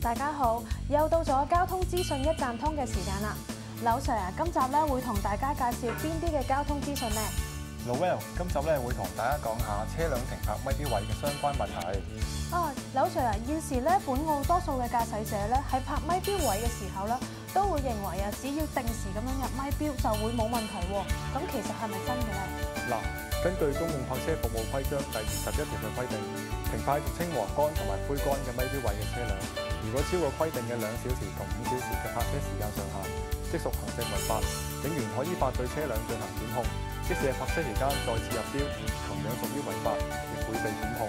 大家好，又到咗交通资讯一站通嘅时间啦。柳 sir 啊，今集咧会同大家介绍边啲嘅交通资讯呢？l o u l l 今集咧会同大家讲下车辆停泊米啲位嘅相关问题。啊，柳 sir 啊，现时咧，本澳多数嘅驾驶者咧喺泊米啲位嘅时候咧。都会认为啊，只要定时咁样入咪标就会冇问题，咁其实系咪真嘅咧？嗱，根据公共客车服务规章第二十一条嘅规定，停派清黄杆同埋灰杆嘅咪标位嘅车辆，如果超过规定嘅两小时同五小时嘅泊车时间上限，即属行政违法，警员可以法对车辆进行检控。即使系泊车期间再次入标，同样属于违法，亦会被检控。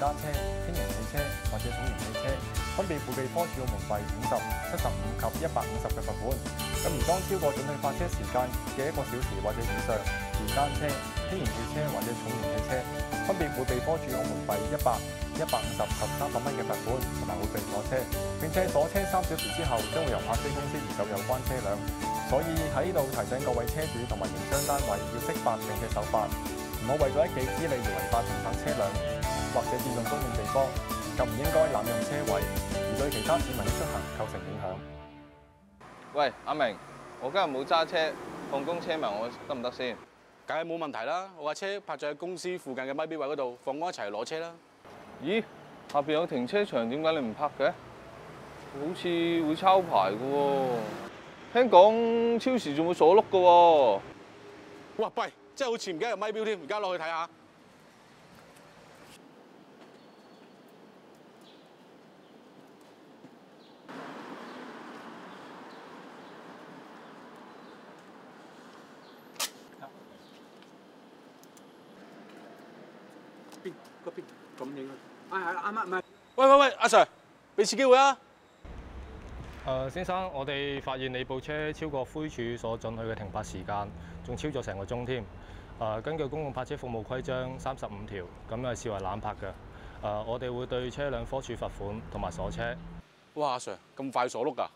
单车、轻型汽车或者重型汽车，分别会被科处澳门费五十、七十五及一百五十嘅罚款。咁而当超过准许发车时间嘅一个小时或者以上，电单车、轻型汽车或者重型汽车，分别会被科处澳门费一百、一百五十及三百蚊嘅罚款，同埋会被锁车，并且锁车三小时之后，将会由发车公司移走有关车辆。所以喺呢度提醒各位车主同埋营商单位，要识法定嘅手法，唔好为咗一己之利而违法停泊车辆。或者占用公共地方，就唔应该滥用车位，而对其他市民出行构成影响。喂，阿明，我今日冇揸车，放工车埋我得唔得先？梗系冇问题啦，我架车泊咗喺公司附近嘅咪表位嗰度，放工一齐攞车啦。咦，下边有停车场，点解你唔泊嘅？好似会抄牌喎，听讲超时仲会锁碌喎。哇，弊，真系好似唔惊有咪表添，而家落去睇下。嗰边咁影啊！系系阿妈唔系，喂喂喂，阿 Sir，俾次机会啊！诶，先生，我哋发现你部车超过灰柱所准許嘅停泊时间，仲超咗成个钟添。诶，根据公共泊车服务规章三十五条，咁係视为滥泊噶。诶，我哋会对车辆科处罚款同埋锁车。哇，阿 Sir，咁快锁碌噶？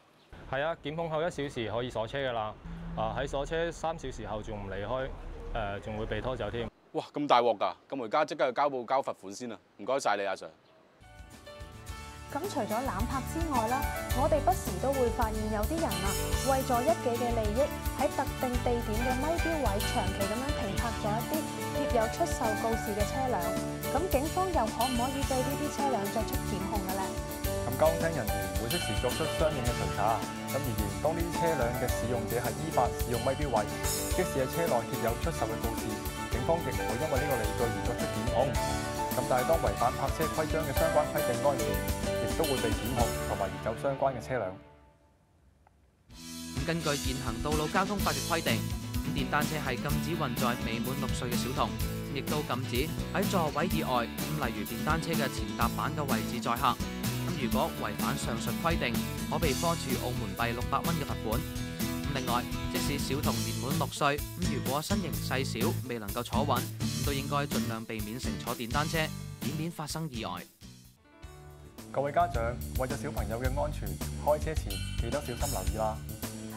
系啊，检控后一小时可以锁车噶啦。啊，喺锁车三小时后仲唔离开，诶，仲会被拖走添。哇，咁大镬噶，咁回家即刻去交报交罚款先啦，唔该晒你阿 Sir。咁除咗攬拍之外啦，我哋不时都会发现有啲人啊，为咗一己嘅利益，喺特定地点嘅咪标位长期咁样停泊咗一啲貼有出售告示嘅车辆，咁警方又可唔可以对呢啲车辆作出检控嘅咧？交通人员会即时作出相应嘅巡查。咁而言，当呢啲车辆嘅使用者系依法使用咪表位，即使喺车内贴有出售嘅告示，警方亦唔会因为呢个理据而作出检控。咁但系当违反泊车规章嘅相关规定案件，亦都会被检控同埋移走相关嘅车辆。咁根据《現行道路交通法》嘅规定，咁电单车系禁止运载未满六岁嘅小童，亦都禁止喺座位以外，咁例如电单车嘅前踏板嘅位置载客。如果违反上述规定，可被科處澳门币六百蚊嘅罚款。另外，即使小童年满六岁，咁如果身形细小未能够坐稳，咁都应该尽量避免乘坐电单车，以免发生意外。各位家长，为咗小朋友嘅安全，开车前记得小心留意啦。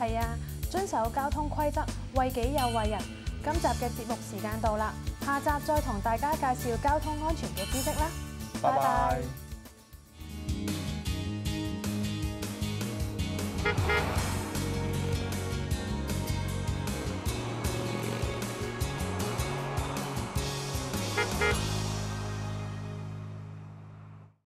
系啊，遵守交通规则，为己又为人。今集嘅节目时间到啦，下集再同大家介绍交通安全嘅知识啦。拜拜。Thank you.